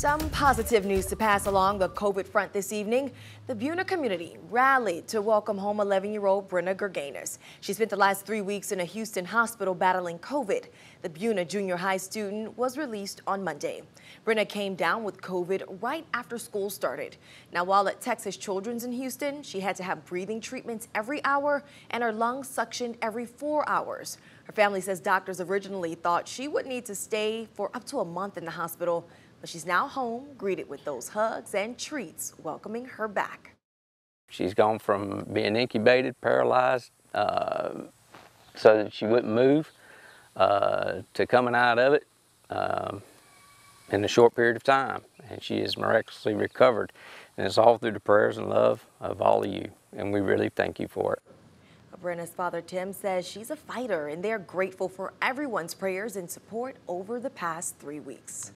Some positive news to pass along the COVID front this evening. The Buna community rallied to welcome home 11-year-old Brennah Gurganious. She spent the last three weeks in a Houston hospital battling COVID. The Buna junior high student was released on Monday. Brennah came down with COVID right after school started. Now, while at Texas Children's in Houston, she had to have breathing treatments every hour and her lungs suctioned every four hours. Her family says doctors originally thought she would need to stay for up to a month in the hospital, but she's now home, greeted with those hugs and treats, welcoming her back. She's gone from being incubated, paralyzed, uh, so that she wouldn't move, uh, to coming out of it um, in a short period of time. And she is miraculously recovered. And it's all through the prayers and love of all of you. And we really thank you for it. Brennah's father, Tim, says she's a fighter and they're grateful for everyone's prayers and support over the past three weeks.